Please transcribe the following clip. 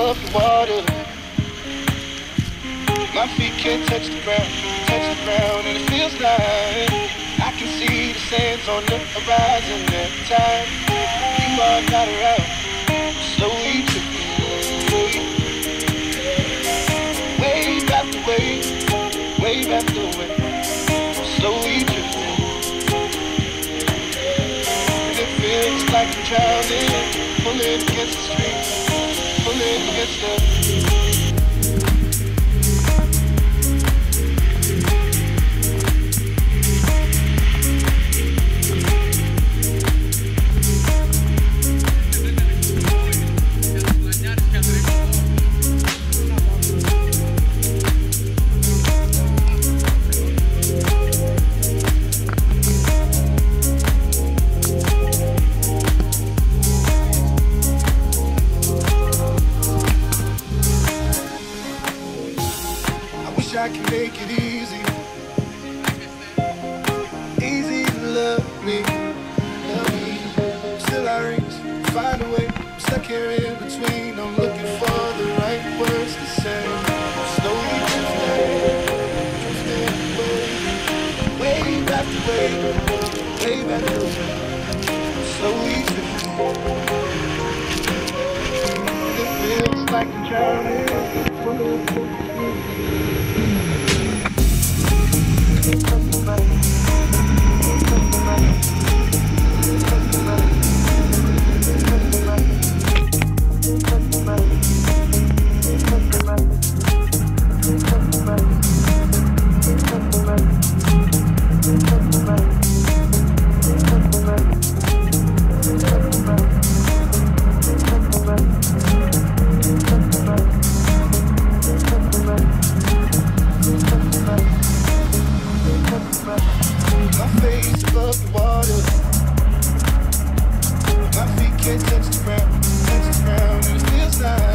above the water. My feet can't touch the ground, touch the ground, and it feels like I can see the sands on the horizon every time. You are not around. Good stuff. like Charlie. My feet can't touch the ground, touch the ground, and it feels like.